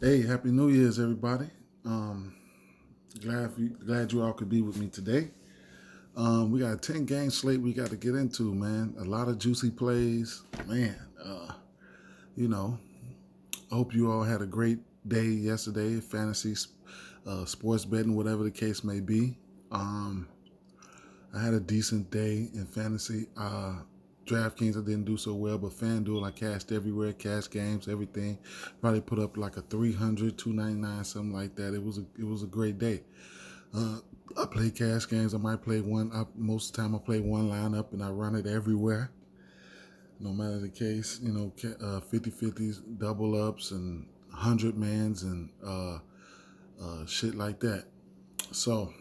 Hey, happy New Year's, everybody. Um, glad you, glad you all could be with me today. Um, we got a 10 game slate we got to get into, man. A lot of juicy plays. Man, uh, you know, I hope you all had a great day yesterday, fantasy, uh, sports betting, whatever the case may be. Um, I had a decent day in fantasy. Uh, DraftKings, I didn't do so well, but FanDuel, I cashed everywhere, cash games, everything. Probably put up like a 300, 299, something like that. It was a, it was a great day. Uh, I play cash games. I might play one. I, most of the time, I play one lineup and I run it everywhere. No matter the case, you know, uh, 50 50s, double ups, and 100 mans, and uh, uh, shit like that. So,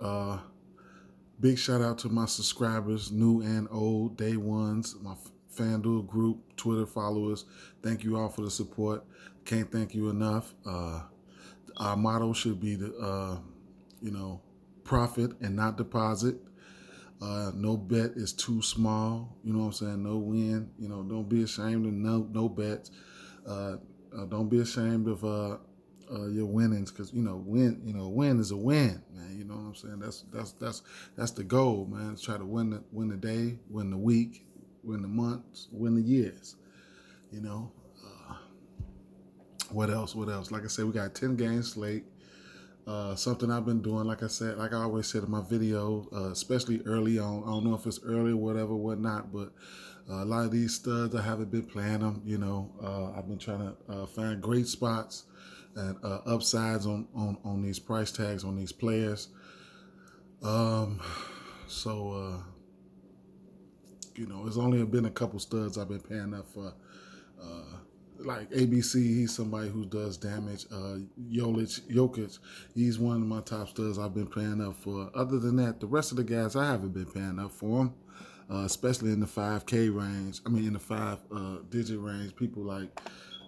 uh, Big shout out to my subscribers, new and old, day ones, my FanDuel group, Twitter followers. Thank you all for the support. Can't thank you enough. Uh, our motto should be the, uh, you know, profit and not deposit. Uh, no bet is too small. You know what I'm saying? No win. You know, don't be ashamed of no no bets. Uh, uh, don't be ashamed of uh, your winnings because you know win you know win is a win man you know what i'm saying? That's that's that's that's the goal man try to win the win the day win the week win the months win the years you know? Uh, what else what else? Like i said we got 10 games slate uh, something I've been doing, like I said, like I always said in my video, uh, especially early on. I don't know if it's early or whatever, whatnot, but uh, a lot of these studs, I haven't been playing them. You know, uh, I've been trying to uh, find great spots and uh, upsides on, on on these price tags on these players. Um, so uh, you know, it's only been a couple studs I've been paying up for. Uh, like ABC, he's somebody who does damage. Uh, Jolich, Jokic, he's one of my top studs I've been paying up for. Other than that, the rest of the guys I haven't been paying up for them, uh, especially in the 5K range. I mean, in the five uh, digit range. People like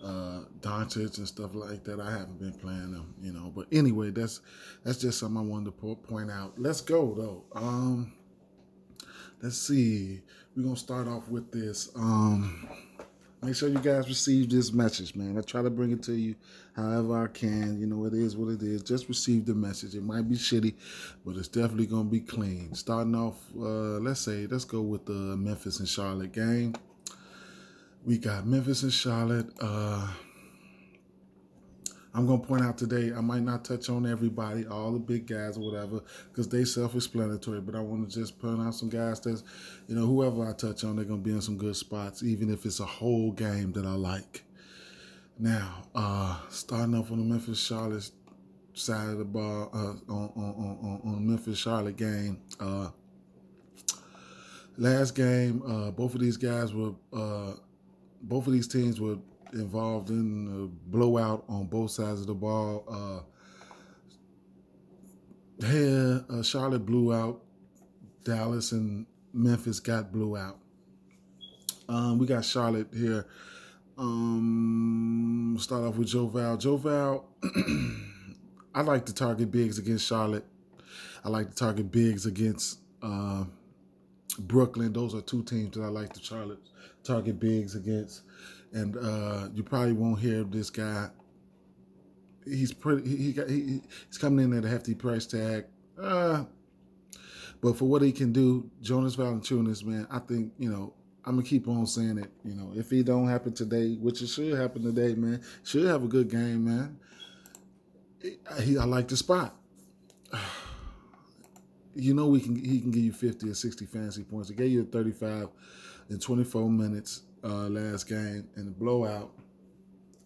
uh, Doncic and stuff like that. I haven't been playing them, you know. But anyway, that's that's just something I wanted to point out. Let's go though. Um, let's see. We're gonna start off with this. Um, make sure you guys receive this message, man. I try to bring it to you however I can. You know, it is what it is. Just receive the message. It might be shitty, but it's definitely gonna be clean. Starting off, uh, let's say, let's go with the Memphis and Charlotte game. We got Memphis and Charlotte. Uh, I'm going to point out today, I might not touch on everybody, all the big guys or whatever, because they self-explanatory, but I want to just point out some guys that's, you know, whoever I touch on, they're going to be in some good spots, even if it's a whole game that I like. Now, uh, starting off on the Memphis-Charlotte side of the ball, uh, on, on, on, on the Memphis-Charlotte game, uh, last game, uh, both of these guys were uh, both of these teams were involved in a blowout on both sides of the ball. Uh, here, uh, Charlotte blew out. Dallas and Memphis got blew out. Um, we got Charlotte here. Um, start off with Joe Val. Joe Val, I like to target bigs against Charlotte. I like to target bigs against uh, Brooklyn. Those are two teams that I like to Charlotte target bigs against. And uh, you probably won't hear this guy. He's pretty. He, got. He, he's coming in at a hefty price tag. Uh, but for what he can do, Jonas Valanciunas, man, I think you know I'm gonna keep on saying it. You know, if he don't happen today, which it should happen today, man, should have a good game, man. He, I like the spot. You know, we can he can give you 50 or 60 fantasy points. He gave you 35 in 24 minutes uh, last game in the blowout.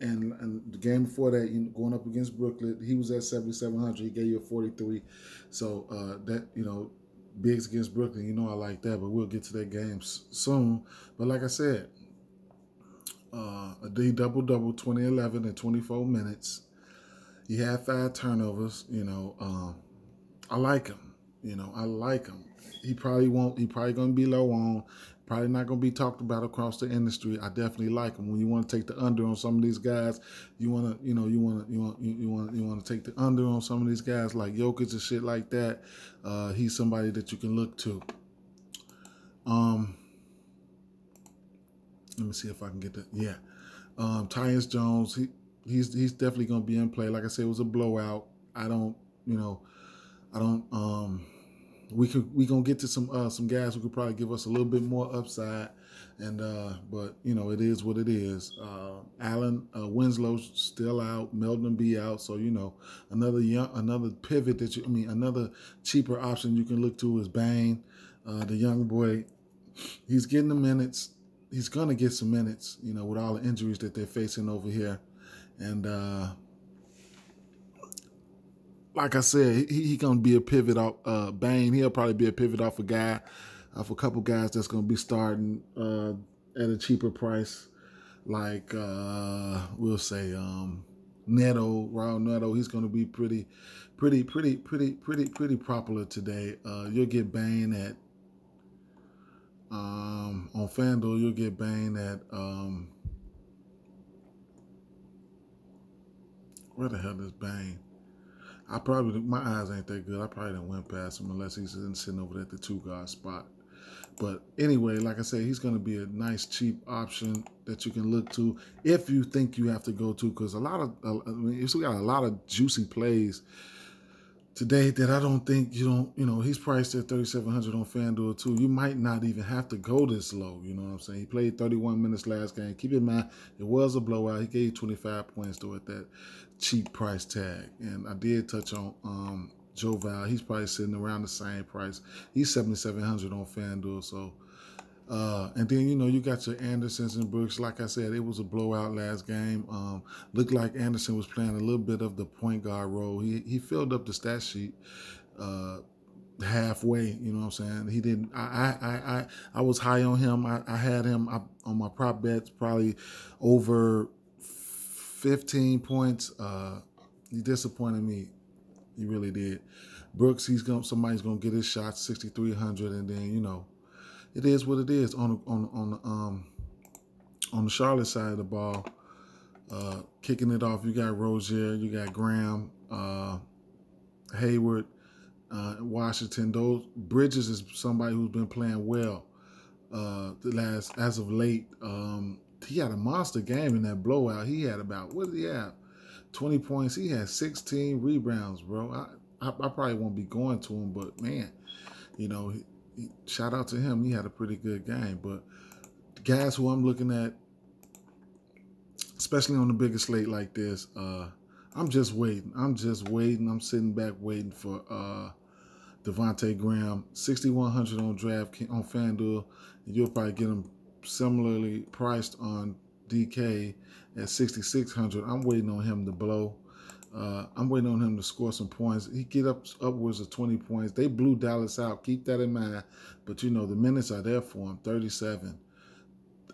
And, and the game before that, you know, going up against Brooklyn, he was at 7,700. He gave you a 43. So uh, that, you know, bigs against Brooklyn, you know I like that, but we'll get to that game soon. But like I said, uh, a D double double 2011 in 24 minutes. He had five turnovers. You know, um, I like him. You know, I like him. He probably won't. He probably gonna be low on. Probably not going to be talked about across the industry. I definitely like them. When you want to take the under on some of these guys, you want to, you know, you want to, you want, you want, you want to take the under on some of these guys like Jokic and shit like that. Uh, he's somebody that you can look to. Um, let me see if I can get that. Yeah, um, Tyus Jones. He he's he's definitely going to be in play. Like I said, it was a blowout. I don't, you know, I don't. um We could we gonna get to some uh some guys who could probably give us a little bit more upside. And uh, but you know it is what it is. Uh, Allen uh, Winslow's still out. Melton be out. So you know another young another pivot that you I mean another cheaper option you can look to is Bane, uh, the young boy. He's getting the minutes. He's gonna get some minutes. You know with all the injuries that they're facing over here, and uh, like I said, he, he gonna be a pivot off uh, Bane. He'll probably be a pivot off a guy of a couple guys that's going to be starting uh, at a cheaper price, like uh, we'll say um, Neto, Raul Neto. He's going to be pretty, pretty, pretty, pretty, pretty, pretty popular today. Uh, you'll get Bane at um, on FanDuel. You'll get Bane at um, where the hell is Bane? I probably my eyes ain't that good. I probably didn't went past him unless he's sitting over at the two guard spot. But anyway, like I said, he's going to be a nice, cheap option that you can look to if you think you have to go to. Because a lot of, I mean, we got a lot of juicy plays today that I don't think you don't, you know, he's priced at 3,700 on FanDuel too. You might not even have to go this low. You know what I'm saying? He played 31 minutes last game. Keep in mind, it was a blowout. He gave 25 points though at that cheap price tag. And I did touch on um, Joe Val, he's probably sitting around the same price. He's 7700 on FanDuel. So, uh, and then, you know, you got your Andersons and Brooks. Like I said, it was a blowout last game. Um, looked like Anderson was playing a little bit of the point guard role. He, he filled up the stat sheet. Uh, halfway. You know what I'm saying? He didn't. I I I I was high on him. I, I had him on my prop bets probably over 15 points. Uh, he disappointed me You really did. Brooks, he's going somebody's gonna get his shot 6,300, and then you know, it is what it is on on on the um on the Charlotte side of the ball. Uh, kicking it off, you got Rozier, you got Graham, uh, Hayward, uh, Washington. Those Bridges is somebody who's been playing well uh, the last as of late. Um, he had a monster game in that blowout. He had about what did he have? 20 points. He had 16 rebounds, bro. I, I, I probably won't be going to him, but man, you know, he, he, shout out to him. He had a pretty good game. But guys who I'm looking at, especially on the biggest slate like this, uh, I'm just waiting. I'm just waiting. I'm sitting back waiting for uh, Devonte Graham, 6100 on draft on FanDuel, and you'll probably get him similarly priced on DK at 6,600. I'm waiting on him to blow. Uh, I'm waiting on him to score some points. He get up upwards of 20 points. They blew Dallas out. Keep that in mind. But, you know, the minutes are there for him, 37,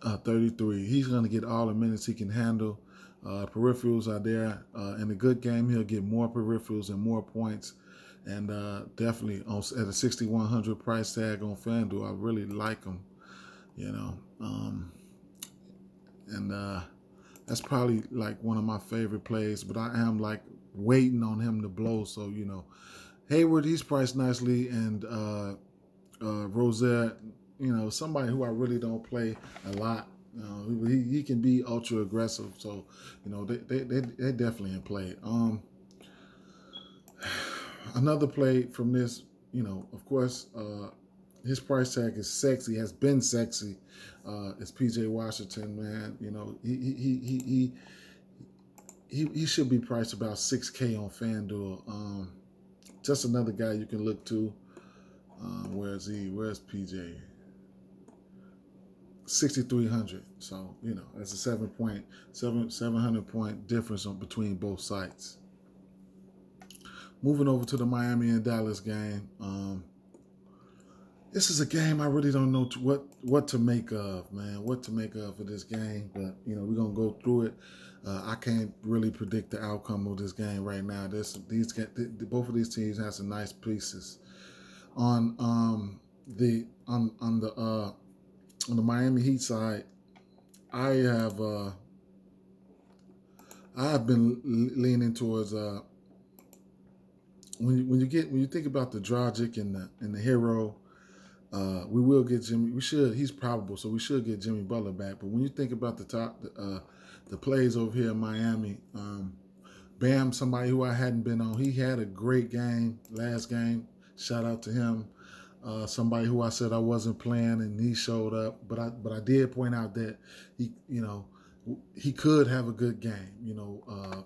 uh, 33. He's going to get all the minutes he can handle. Uh, peripherals are there. Uh, in a good game, he'll get more peripherals and more points. And uh, definitely on, at a 6,100 price tag on FanDuel, I really like him, you know. Um, and uh, that's probably like one of my favorite plays. But I am like waiting on him to blow. So you know, Hayward he's priced nicely, and uh, uh, Rozier, you know, somebody who I really don't play a lot. Uh, he, he can be ultra aggressive, so you know they they they they definitely in play. Um, another play from this, you know, of course, uh, his price tag is sexy, has been sexy. Uh, it's PJ Washington, man. You know, he he he he he, he should be priced about 6K on FanDuel. Um, just another guy you can look to. Um, where's he? Where's PJ? 6,300. So, you know, that's a seven point, seven, 700 point difference on, between both sites. Moving over to the Miami and Dallas game. Um, this is a game I really don't know what what to make of, man. What to make of for this game, but you know we're gonna go through it. Uh, I can't really predict the outcome of this game right now. This these both of these teams have some nice pieces. On um the on on the uh on the Miami Heat side, I have uh I have been leaning towards uh when you, when you get when you think about the Dragic and the and the Herro uh, we will get Jimmy. We should. He's probable, so we should get Jimmy Butler back. But when you think about the top, uh, the plays over here in Miami. Um, Bam, somebody who I hadn't been on, he had a great game last game. Shout out to him. Uh, somebody who I said I wasn't playing and he showed up, but I but I did point out that he you know he could have a good game. You know, uh,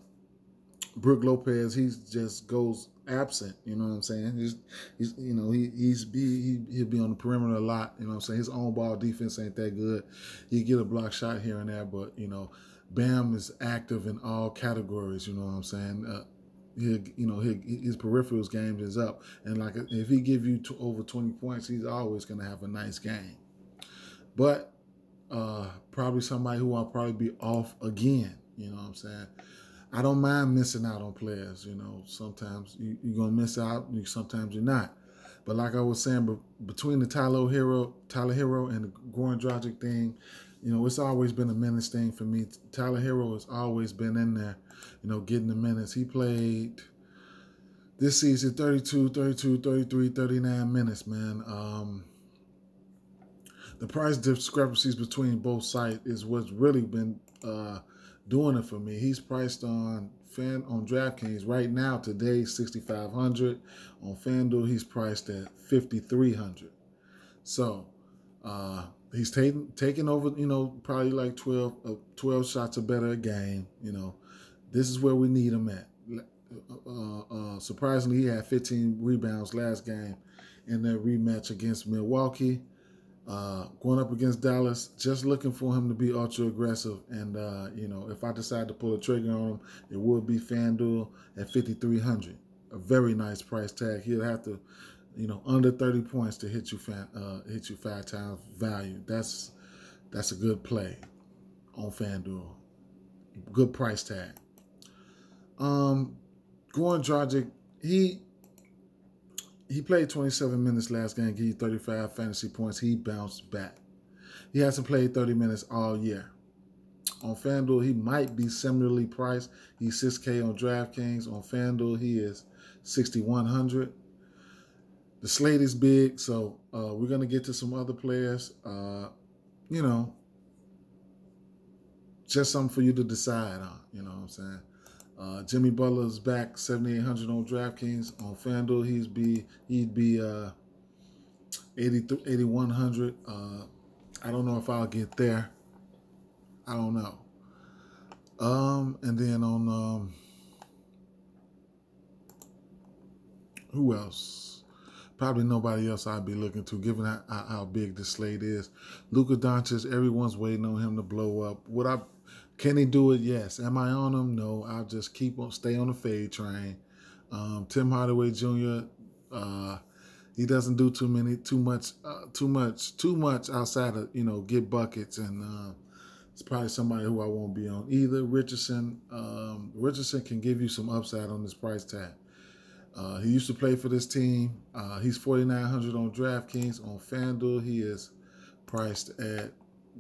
Brook Lopez, he just goes absent. You know what I'm saying? He's, he's you know, he he's be he, he'll be on the perimeter a lot. You know what I'm saying? His own ball defense ain't that good. He get a block shot here and there, but you know, Bam is active in all categories. You know what I'm saying? Uh, he you know his peripherals games is up, and like if he give you over 20 points, he's always gonna have a nice game. But uh, probably somebody who I'll probably be off again. You know what I'm saying? I don't mind missing out on players. You know, sometimes you, are gonna miss out, and sometimes you're not. But like I was saying, between the Tyler Herro, Tyler Herro, and the Goran Dragic thing, you know, it's always been a minutes thing for me. Tyler Herro has always been in there, you know, getting the minutes. He played this season 32, 32, 33, 39 minutes, man. Um, the price discrepancies between both sites is what's really been uh, doing it for me. He's priced on fan on DraftKings right now today 6500 on FanDuel he's priced at 5300 so uh, he's taking taking over you know probably like 12 uh, 12 shots or better a game you know. This is where we need him at. Uh, uh, surprisingly he had 15 rebounds last game in that rematch against Milwaukee uh, going up against Dallas, just looking for him to be ultra aggressive. And, uh, you know, if I decide to pull a trigger on him, it would be FanDuel at 5300 A very nice price tag. He'll have to, you know, under 30 points to hit you fan, uh, hit you five times value. That's that's a good play on FanDuel. Good price tag. Um, Goran Dragic, he he played 27 minutes last game, gave you 35 fantasy points. He bounced back. He hasn't played 30 minutes all year. On FanDuel, he might be similarly priced. He's 6K on DraftKings. On FanDuel, he is 6,100. The slate is big, so uh, we're going to get to some other players. Uh, you know, just something for you to decide on. You know what I'm saying? Uh, Jimmy Butler's back 7,800 on DraftKings. On FanDuel, he's be he'd be uh, 8,100. Uh, I don't know if I'll get there. I don't know. Um, and then on um, who else? Probably nobody else I'd be looking to, given how, how big the slate is. Luka Doncic, everyone's waiting on him to blow up. Would I can he do it? Yes. Am I on him? No. I'll just keep on stay on the fade train. Um, Tim Hardaway Jr. Uh, he doesn't do too many, too much, uh, too much, too much outside of you know get buckets, and uh, it's probably somebody who I won't be on either. Richardson, um, Richardson can give you some upside on this price tag. Uh, he used to play for this team. Uh, he's 4,900 on DraftKings. On FanDuel, he is priced at,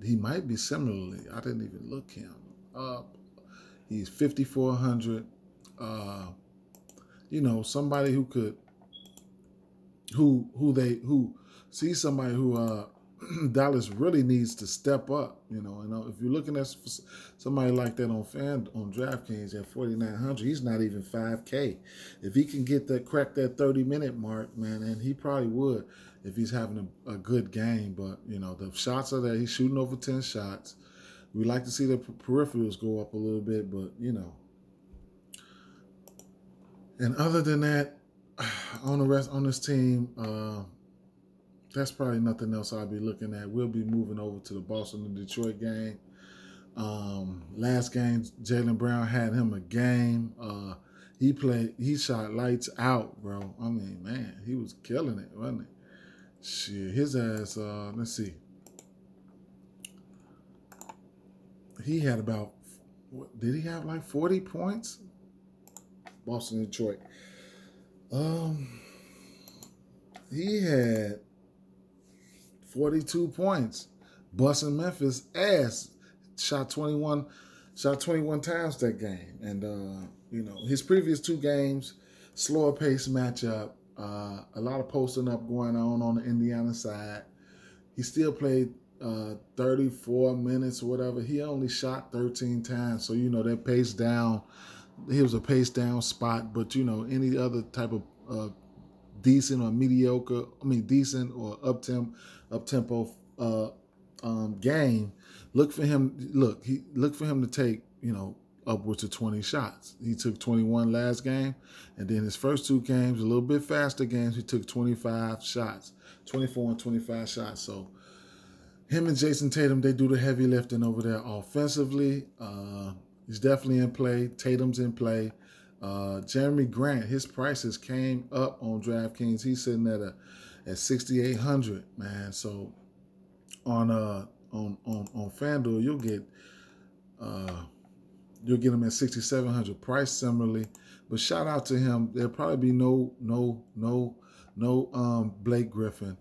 he might be similarly. I didn't even look him up. He's 5,400. Uh, you know, somebody who could, who who they who see somebody who uh, Dallas really needs to step up. You know, and uh, if you're looking at somebody like that on fan on DraftKings at 4,900, he's not even 5K. If he can get that crack that 30 minute mark, man, and he probably would if he's having a, a good game. But you know, the shots are there. He's shooting over 10 shots. We like to see the peripherals go up a little bit, but you know. And other than that, on the rest on this team, uh, that's probably nothing else I'll be looking at. We'll be moving over to the Boston and Detroit game. Um, last game, Jaylen Brown had him a game. Uh, he played, he shot lights out, bro. I mean, man, he was killing it, wasn't he? Shit, his ass. Uh, let's see. He had about, what, did he have like 40 points? Boston, Detroit. Um, he had 42 points. Busting Memphis ass. Shot 21, shot 21 times that game. And, uh, you know, his previous two games, slower pace matchup, uh, a lot of posting up going on on the Indiana side. He still played uh, 34 minutes or whatever, he only shot 13 times. So, you know, that pace down, he was a pace down spot. But, you know, any other type of uh, decent or mediocre, I mean, decent or up, up tempo uh, um, game, look for him. Look, he look for him to take, you know, upwards of 20 shots. He took 21 last game, and then his first two games, a little bit faster games, he took 25 shots, 24 and 25 shots. So him and Jayson Tatum, they do the heavy lifting over there offensively. Uh, he's definitely in play. Tatum's in play. Uh, Jerami Grant, his prices came up on DraftKings. He's sitting at a at 6,800, man. So on uh on on on FanDuel, you'll get uh you'll get him at 6,700 price similarly. But shout out to him. There'll probably be no no no no um Blake Griffin.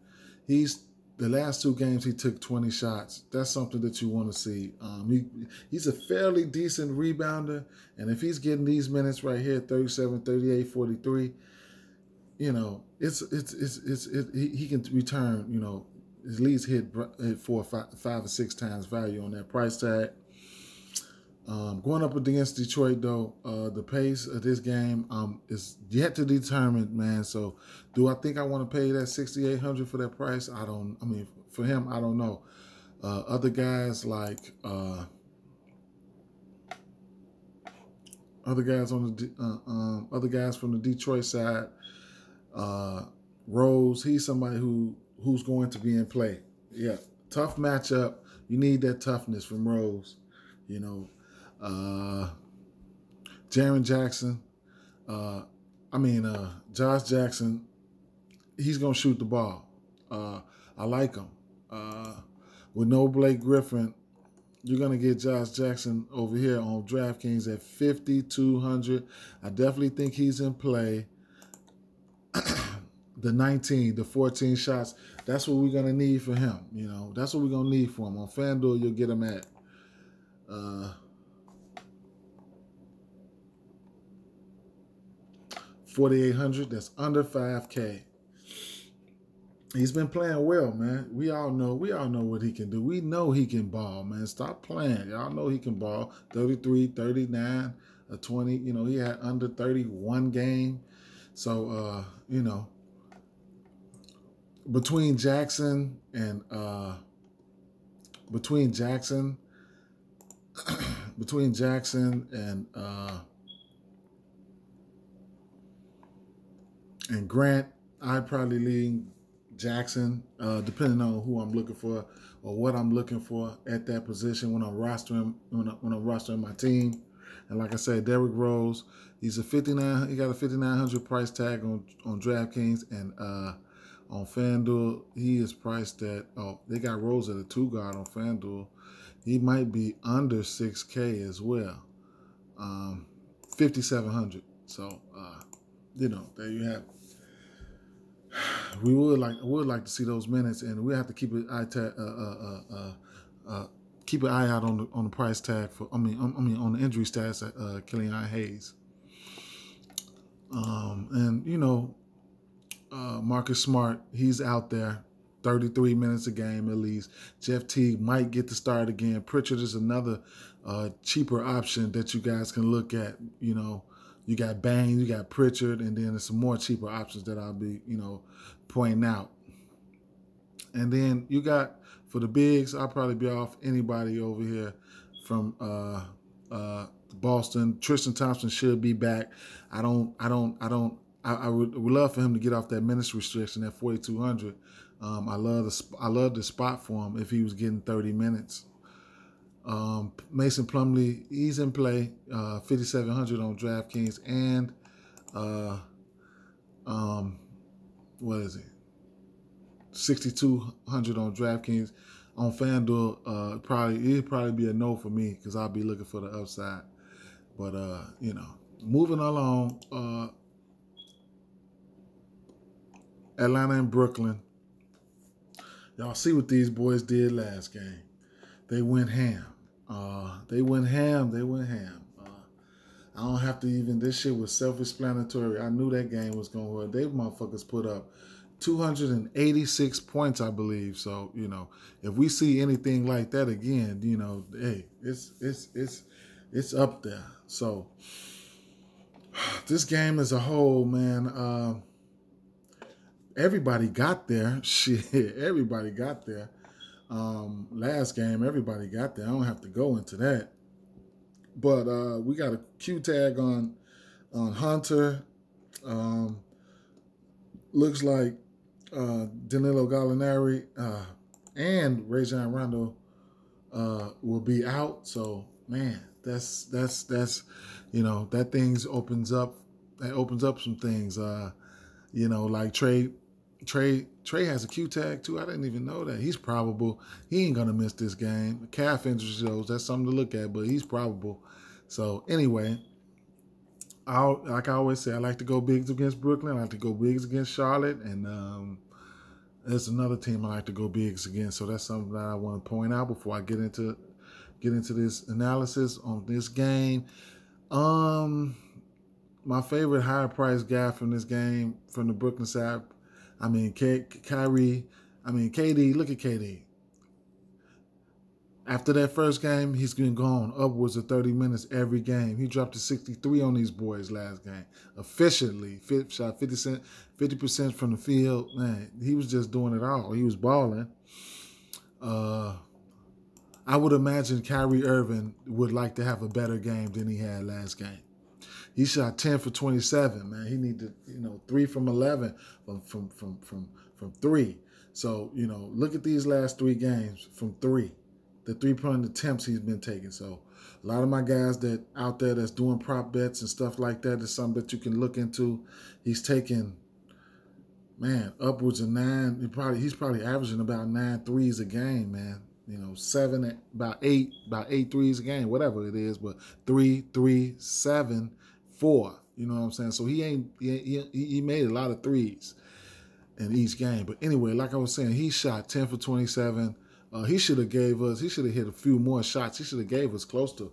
He's the last two games he took 20 shots. That's something that you want to see. Um, he, he's a fairly decent rebounder. And if he's getting these minutes right here, 37, 38, 43, you know, it's, it's, it's, it's, it, he, he can return, you know, at least hit, hit four, five, five or six times value on that price tag. Um, going up against Detroit, though, uh, the pace of this game um, is yet to determine, man. So, do I think I want to pay that sixty eight hundred for that price? I don't. I mean, for him, I don't know. Uh, other guys like uh, other guys on the uh, um, other guys from the Detroit side, uh, Rose. He's somebody who who's going to be in play. Yeah, tough matchup. You need that toughness from Rose. You know. Uh, Jaren Jackson, uh, I mean, uh, Josh Jackson, he's to shoot the ball. Uh, I like him. Uh, with no Blake Griffin, you're to get Josh Jackson over here on DraftKings at 5,200. I definitely think he's in play. the 19, the 14 shots, that's what we're to need for him. You know, that's what we're to need for him. On FanDuel, you'll get him at uh, 4,800. That's under 5K. He's been playing well, man. We all know, we all know what he can do. We know he can ball, man. Stop playing. Y'all know he can ball. 33, 39, a 20. You know, he had under 31 game. So, uh, you know, between Jackson and uh, between Jackson, between Jackson and uh, and Grant, I'd probably lean Jackson, uh, depending on who I'm looking for or what I'm looking for at that position when I'm rostering when, I, when I'm rostering my team. And like I said, Derrick Rose, he's a 59. He got a 5900 price tag on on DraftKings and uh, on FanDuel. He is priced at oh they got Rose at a two guard on FanDuel. He might be under 6K as well, um, 5700. So uh, you know there you have. It we would like would like to see those minutes, and we have to keep an eye tag, uh, uh, uh, uh, keep an eye out on the on the price tag for. I mean, I mean on the injury stats at uh, Killian Hayes. Um, and you know, uh, Marcus Smart, he's out there, 33 minutes a game at least. Jeff Teague might get to start again. Pritchard is another uh, cheaper option that you guys can look at. You know, you got Bane, you got Pritchard, and then there's some more cheaper options that I'll be, you know, pointing out. And then you got for the bigs, I'll probably be off anybody over here from uh, uh, Boston. Tristan Thompson should be back. I don't, I don't, I don't. I, I would, would, love for him to get off that minutes restriction at 4,200. Um, I love the, I love the spot for him if he was getting 30 minutes. Um, Mason Plumlee, he's in play, uh, 5,700 on DraftKings, and uh, um, what is it? 6,200 on DraftKings. On FanDuel, uh, probably it'd probably be a no for me because I'll be looking for the upside. But uh, you know, moving along, uh, Atlanta and Brooklyn. Y'all see what these boys did last game. They went ham. Uh, they went ham. They went ham. Uh, I don't have to even. This shit was self-explanatory. I knew that game was gonna work. They motherfuckers put up 286 points, I believe. So, you know, if we see anything like that again, you know, hey, it's it's it's it's up there. So this game as a whole, man, uh, everybody got there. Shit, everybody got there. Um, last game, everybody got there. I don't have to go into that. But uh, we got a Q tag on on Hunter. Um, looks like uh, Danilo Gallinari uh, and Rajon Rondo uh, will be out. So man, that's that's that's you know that things opens up that opens up some things. Uh, you know, like trade Trey Trey has a Q tag too. I didn't even know that. He's probable. He ain't gonna miss this game. Calf injury shows that's something to look at, but he's probable. So anyway, I like I always say, I like to go bigs against Brooklyn. I like to go bigs against Charlotte, and um, there's another team I like to go bigs against. So that's something that I want to point out before I get into get into this analysis on this game. Um, my favorite higher price guy from this game from the Brooklyn side. I mean, K- Kyrie. I mean, KD. Look at KD. After that first game, he's been gone upwards of 30 minutes every game. He dropped to 63 on these boys last game. Efficiently, shot 50 50% from the field. Man, he was just doing it all. He was balling. Uh, I would imagine Kyrie Irving would like to have a better game than he had last game. He shot 10 for 27, man. He needed, you know, three from 11 from, from, from, from, from three. So, you know, look at these last three games from three the three point attempts he's been taking. So a lot of my guys that out there that's doing prop bets and stuff like that is something that you can look into. He's taking man upwards of nine. He probably he's probably averaging about nine threes a game, man. You know, seven, about eight, about eight threes a game, whatever it is. But three, three, seven, four. You know what I'm saying? So he ain't he, he, he made a lot of threes in each game. But anyway, like I was saying, he shot 10 for 27, uh, he should have gave us. He should have hit a few more shots. He should have gave us close to.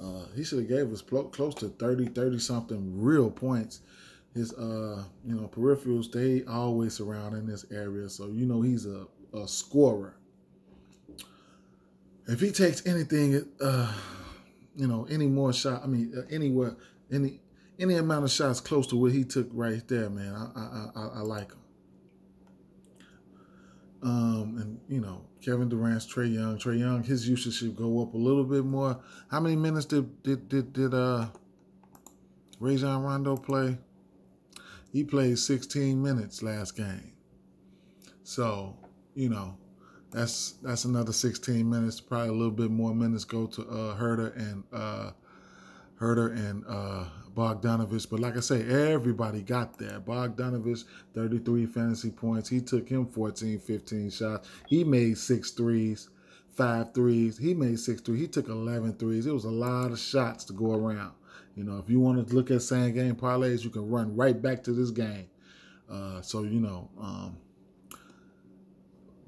Uh, he should have gave us close to 30, 30 something real points. His uh, you know, peripherals they always surround in this area, so you know he's a, a scorer. If he takes anything, uh, you know, any more shot, I mean, uh, anywhere, any any amount of shots close to what he took right there, man, I I, I, I like him. Um, and you know, Kevin Durant's Trey Young. Trey Young, his usage should go up a little bit more. How many minutes did did did, did uh Rajon Rondo play? He played 16 minutes last game. So, you know, that's that's another 16 minutes. Probably a little bit more minutes go to uh Huerter and uh Huerter and uh Bogdanovich. But like I say, everybody got there. Bogdanovich, 33 fantasy points. He took him 14, 15 shots. He made six threes, five threes. He made six threes. He took 11 threes. It was a lot of shots to go around. You know, if you want to look at same game parlays, you can run right back to this game. Uh, so, you know, um,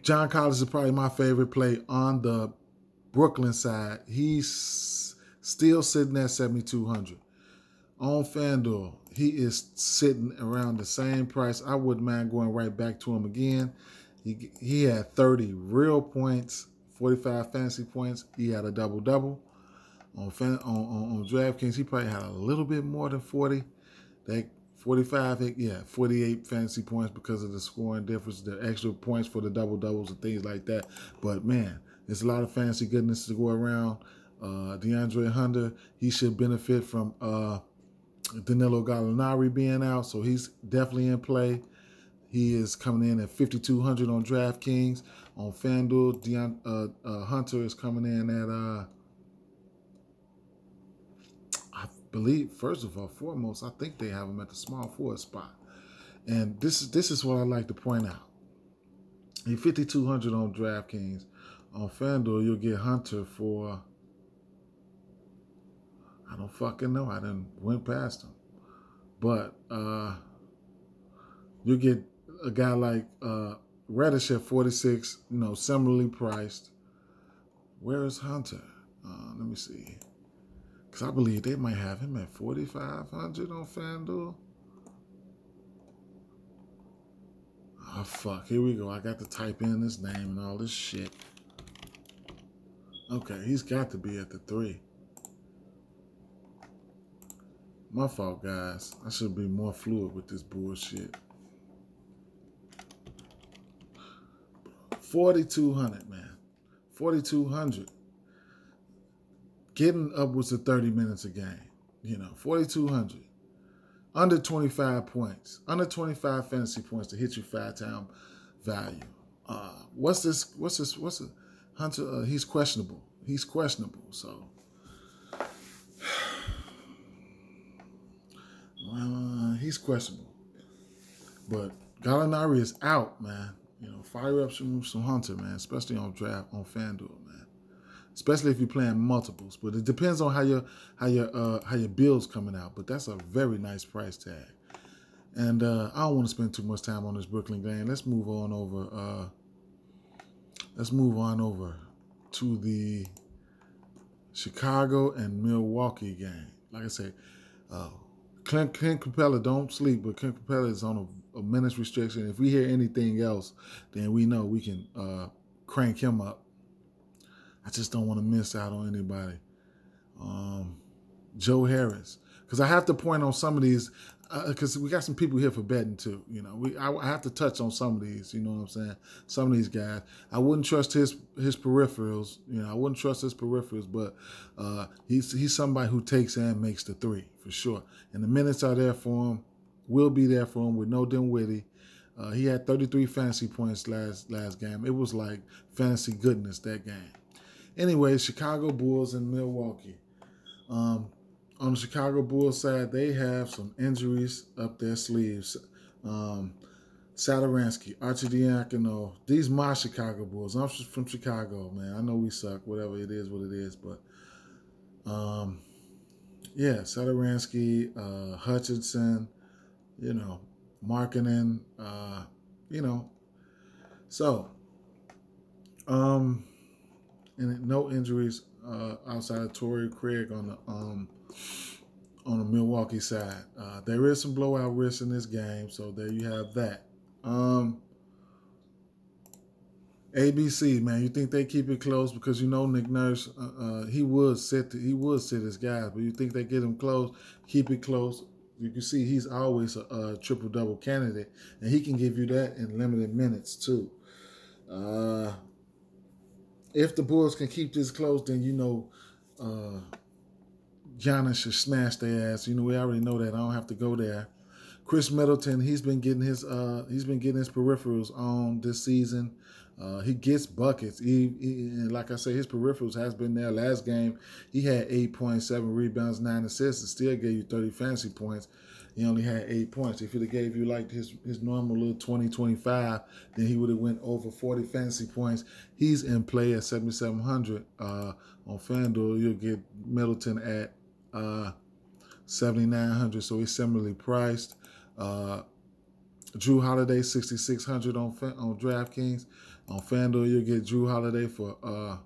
John Collins is probably my favorite play on the Brooklyn side. He's still sitting at 7,200 on FanDuel, he is sitting around the same price. I wouldn't mind going right back to him again. He, he had 30 real points, 45 fantasy points. He had a double double. On, fan, on, on, on DraftKings, he probably had a little bit more than 40. That 45, yeah, 48 fantasy points because of the scoring difference, the extra points for the double doubles and things like that. But man, there's a lot of fantasy goodness to go around. Uh, DeAndre Hunter, he should benefit from uh, Danilo Gallinari being out, so he's definitely in play. He is coming in at 5,200 on DraftKings. On FanDuel, Deion, uh, uh, Hunter is coming in at, uh, I believe, first of all, foremost, I think they have him at the small forward spot. And this is this is what I like to point out. He's 5,200 on DraftKings. On FanDuel, you'll get Hunter for I don't fucking know. I didn't went past him. But uh, you get a guy like uh, Reddish at 46, you know, similarly priced. Where is Hunter? Uh, let me see. Because I believe they might have him at 4,500 on FanDuel. Oh, fuck. Here we go. I got to type in his name and all this shit. Okay, he's got to be at the three. My fault, guys. I should be more fluid with this bullshit. 4,200, man. 4,200. Getting upwards of 30 minutes a game. You know, 4,200. Under 25 points. Under 25 fantasy points to hit your five-time value. Uh, what's this? What's this? What's it? Hunter, uh, he's questionable. He's questionable. So, uh, he's questionable. But Gallinari is out, man. You know, fire up some some Hunter, man, especially on draft on FanDuel, man. Especially if you're playing multiples. But it depends on how your how your uh, how your bill's coming out. But that's a very nice price tag. And uh, I don't want to spend too much time on this Brooklyn game. Let's move on over. Uh, let's move on over to the Chicago and Milwaukee game. Like I said, uh, Clint, Clint Capela don't sleep, but Clint Capela is on a, a minutes restriction. If we hear anything else, then we know we can uh, crank him up. I just don't want to miss out on anybody. Um, Joe Harris, because I have to point on some of these because uh, we got some people here for betting too. You know, we I, I, have to touch on some of these. You know what I'm saying? Some of these guys, I wouldn't trust his his peripherals. You know, I wouldn't trust his peripherals, but uh, he's he's somebody who takes and makes the three for sure. And the minutes are there for him. Will be there for him with no Dinwiddie. Uh, he had 33 fantasy points last last game. It was like fantasy goodness that game. Anyway, Chicago Bulls and Milwaukee. Um, on the Chicago Bulls side, they have some injuries up their sleeves. Um, Satoransky, Arcidiacono, these my Chicago Bulls. I'm from Chicago, man. I know we suck, whatever it is, what it is, but um, yeah, Satoransky, uh, Hutchison, you know, Markkanen, uh, you know. So, um, and no injuries uh, outside of Torrey Craig on the um, on the Milwaukee side. Uh, there is some blowout risk in this game, so there you have that. Um, ABC, man, you think they keep it close because you know Nick Nurse, uh, uh, he would sit the, he would sit his guys, but you think they get him close, keep it close. You can see he's always a, a triple double candidate, and he can give you that in limited minutes too. Uh, if the Bulls can keep this close, then you know uh, Giannis should smash their ass. You know, we already know that. I don't have to go there. Khris Middleton, he's been getting his uh, he's been getting his peripherals on this season. Uh, he gets buckets. He, he, like I say, his peripherals has been there. Last game, he had 8.7 rebounds, 9 assists, and still gave you 30 fantasy points. He only had 8 points. If he'd have gave you like his, his normal little 20, 25, then he would have went over 40 fantasy points. He's in play at 7,700 uh, on FanDuel. You'll get Middleton at uh, 7900 so he's similarly priced. Uh, Jrue Holiday, 6600 on on DraftKings. On FanDuel, you'll get Jrue Holiday for uh,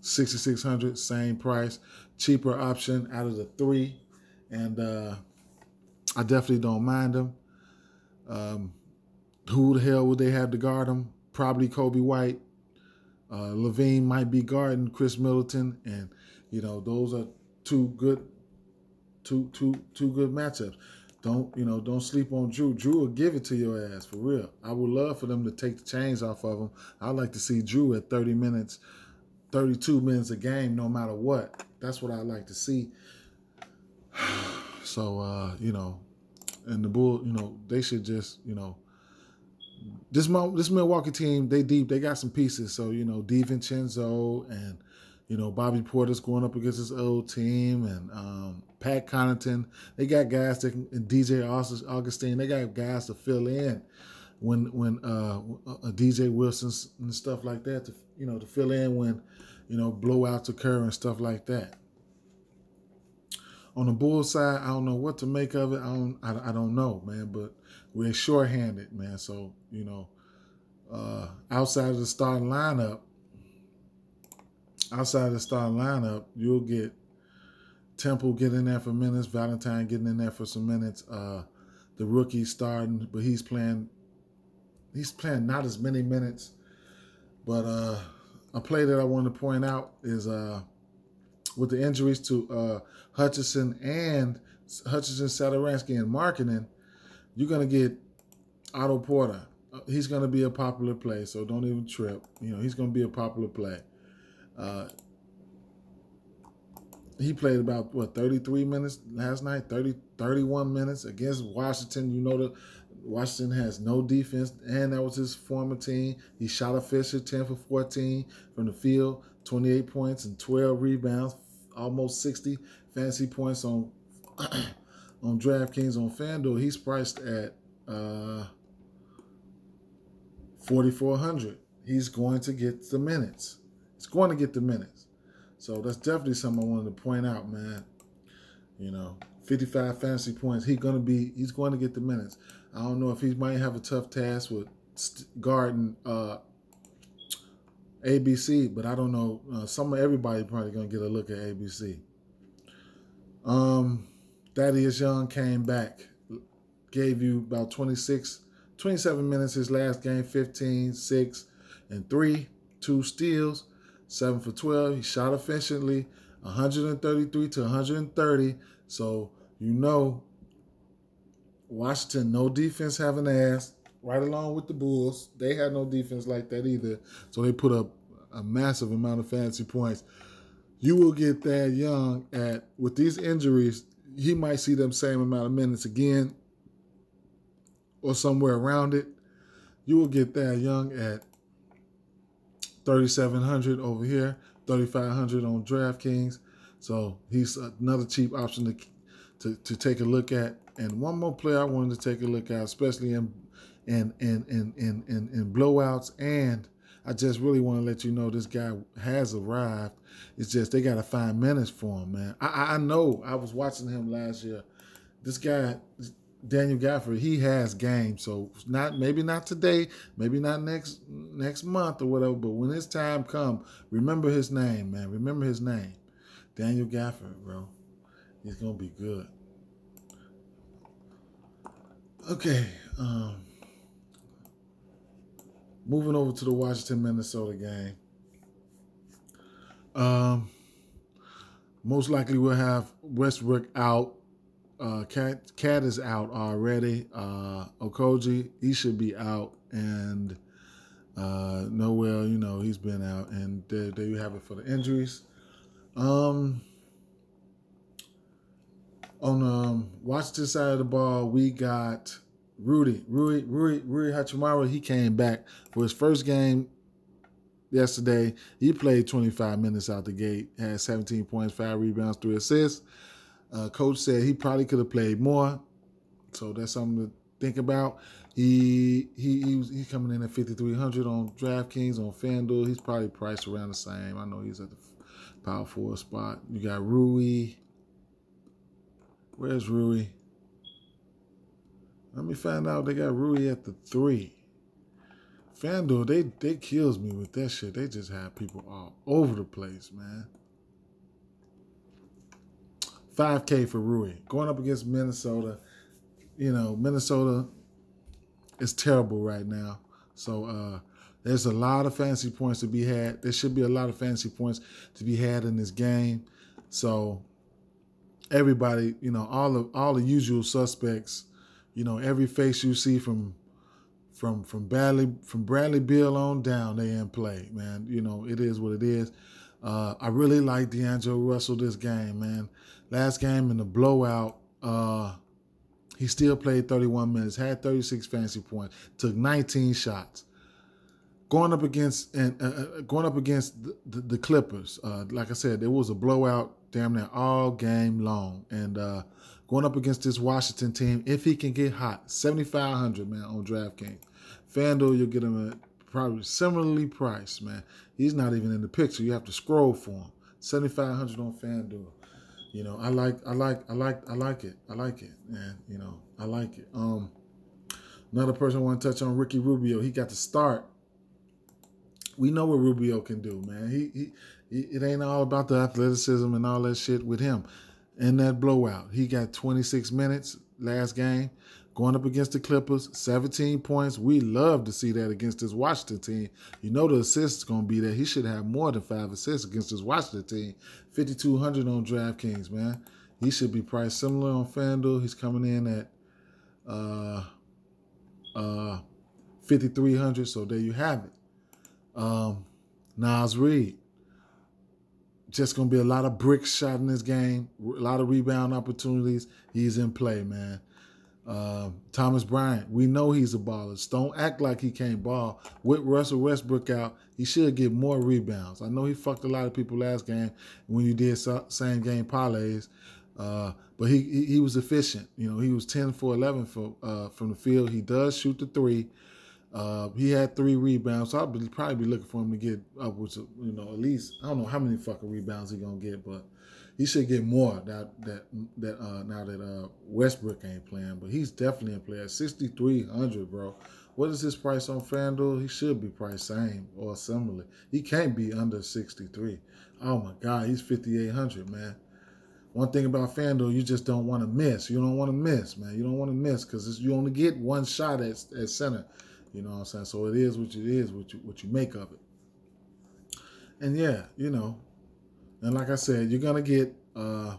6600 same price. Cheaper option out of the three. And uh, I definitely don't mind him. Um, who the hell would they have to guard him? Probably Coby White. Uh, LaVine might be guarding Khris Middleton. And you know, those are two good, two two two good matchups. Don't you know? Don't sleep on Jrue. Jrue will give it to your ass for real. I would love for them to take the chains off of him. I'd like to see Jrue at 30 minutes, 32 minutes a game, no matter what. That's what I like to see. So uh, you know, and the Bull, you know, they should just you know. This this Milwaukee team, they deep, they got some pieces. So you know, DiVincenzo and you know, Bobby Portis going up against his old team and um, Pat Connaughton. They got guys that can, and DJ Augustin. They got guys to fill in when when uh, DJ Wilson and stuff like that. To you know to fill in when you know blowouts occur and stuff like that. On the Bulls side, I don't know what to make of it. I don't I, I don't know, man. But we're shorthanded, man. So you know, uh, outside of the starting lineup outside the star lineup, you'll get Temple getting in there for minutes, Valentine getting in there for some minutes, uh, the rookie starting, but he's playing. He's playing not as many minutes, but uh, a play that I want to point out is uh, with the injuries to uh, Hutchison and Hutchison, Satoransky, and Markkanen, you're gonna get Otto Porter. He's gonna be a popular play, so don't even trip. You know he's gonna be a popular play. Uh, he played about what 33 minutes last night? 30 31 minutes against washington. You know the washington has no defense and that was his former team. He shot a fisher 10 for 14 from the field 28 points and 12 rebounds almost 60 fantasy points on on draftkings. On fanduel he's priced at uh 4400 he's going to get the minutes he's going to get the minutes so that's definitely something I wanted to point out, man. You know, 55 fantasy points. He's gonna be. He's going to get the minutes. I don't know if he might have a tough task with guarding uh, ABC, but I don't know. Uh, some of everybody probably gonna get a look at ABC. Um, Thaddeus Young came back, gave you about 26, 27 minutes his last game, 15, 6, and 3, two steals. 7 for 12. He shot efficiently, 133 to 130. So you know Washington, no defense having ass, right along with the Bulls. They had no defense like that either. So they put up a massive amount of fantasy points. You will get that young at with these injuries, he might see them same amount of minutes again or somewhere around it. You will get that young at 3700 over here, 3500 on DraftKings. So he's another cheap option to, to, to take a look at. And one more player I wanted to take a look at, especially in in in in in in, in blowouts. And I just really want to let you know this guy has arrived. It's just they got to find minutes for him, man. I, I know. I was watching him last year. This guy Daniel Gafford, he has game. So not maybe not today, maybe not next next month or whatever, but when his time come, remember his name, man. Remember his name. Daniel Gafford, bro. He's gonna be good. Okay. Um, moving over to the Washington Minnesota game. Um, most likely we'll have Westbrook out uh, Cat Cat is out already. Uh, Okogie he should be out, and uh, Noel, you know, he's been out, and there, there you have it for the injuries. Um, on um, Washington side of the ball, we got Rudy, Rui, Rui, Rui Hachimura. He came back for his first game yesterday. He played 25 minutes out the gate, had 17 points, five rebounds, three assists. Uh, coach said he probably could have played more, so that's something to think about. He he he was, he's coming in at 5300 on DraftKings on FanDuel. He's probably priced around the same. I know he's at the power forward spot. You got Rui. Where's Rui? Let me find out. They got Rui at the three. FanDuel, they they kills me with that shit. They just have people all over the place, man. 5K for Rui. Going up against Minnesota, you know, Minnesota is terrible right now. So uh, there's a lot of fancy points to be had. There should be a lot of fancy points to be had in this game. So everybody, you know, all of all the usual suspects, you know, every face you see from from from Bradley from Bradley Beal on down, they in play, man. You know, it is what it is. Uh, I really like D'Angelo Russell this game, man. Last game in the blowout, uh, he still played 31 minutes, had 36 fantasy points, took 19 shots. Going up against and uh, uh, going up against the, the, the Clippers, uh, like I said, it was a blowout damn near all game long. And uh, going up against this Washington team, if he can get hot, 7,500 man on DraftKings. FanDuel, you'll get him at probably similarly priced, man. He's not even in the picture. You have to scroll for him. 7,500 on FanDuel. You know, I like, I like, I like, I like it. I like it, man. You know, I like it. Um, another person I want to touch on Ricky Rubio. He got to start. We know what Rubio can do, man. He, he, it ain't all about the athleticism and all that shit with him. In that blowout, he got 26 minutes last game, going up against the Clippers, 17 points. We love to see that against this Washington team. You know the assists going to be there. He should have more than five assists against this Washington team. 5,200 on DraftKings, man. He should be priced similar on FanDuel. He's coming in at uh, uh, 5,300. So there you have it. Um, Naz Reid. Just going to be a lot of bricks shot in this game, a lot of rebound opportunities. He's in play, man. Uh, Thomas Bryant, we know he's a baller. Don't act like he can't ball. With Russell Westbrook out, he should get more rebounds. I know he fucked a lot of people last game when you did same game parlays, uh, but he, he, he was efficient. You know, he was ten for eleven for uh, from the field. He does shoot the three. Uh, he had three rebounds, so I'll probably be looking for him to get upwards of, you know, at least I don't know how many fucking rebounds he gonna get, but he should get more that that that uh, now that uh, Westbrook ain't playing. But he's definitely a player. Sixty three hundred, bro. What is his price on FanDuel? He should be priced same or similar. He can't be under sixty three. Oh my God, he's fifty eight hundred, man. One thing about FanDuel, you just don't want to miss. You don't want to miss, man. You don't want to miss because you only get one shot at, at center. You know what I'm saying? So it is what it is, what you what you make of it. And yeah, you know, and like I said, you're gonna get uh,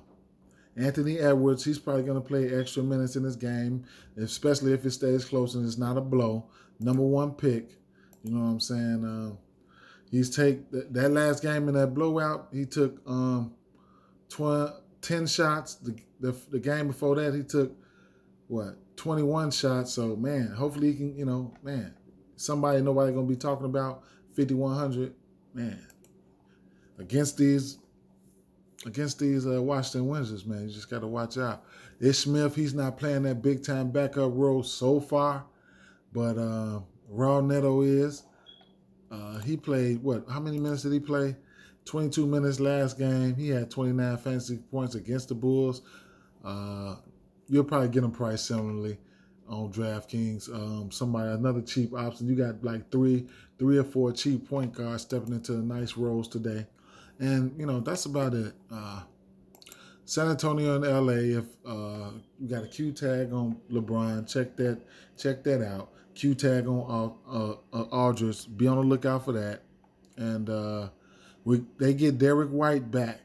Anthony Edwards. He's probably gonna play extra minutes in this game, especially if it stays close and it's not a blow. Number one pick. You know what I'm saying? Uh, he's take that, that last game in that blowout. He took um, 20, 10 shots. The, the the game before that, he took what 21 shots. So man, hopefully he can, you know, man, somebody nobody gonna be talking about 5100. Man, against these against these uh, Washington Wizards, man, you just got to watch out. Ish Smith, he's not playing that big time backup role so far, but uh, Neto is. Uh, he played what? How many minutes did he play? 22 minutes last game. He had 29 fantasy points against the Bulls. Uh, you'll probably get him priced similarly on DraftKings. Um, somebody another cheap option. You got like three, three or four cheap point guards stepping into nice roles today, and you know that's about it. Uh, San Antonio and LA. If uh, you got a Q tag on LeBron, check that check that out. Q tag on uh, uh, Aldridge. Be on the lookout for that. And uh, we they get Derrick White back.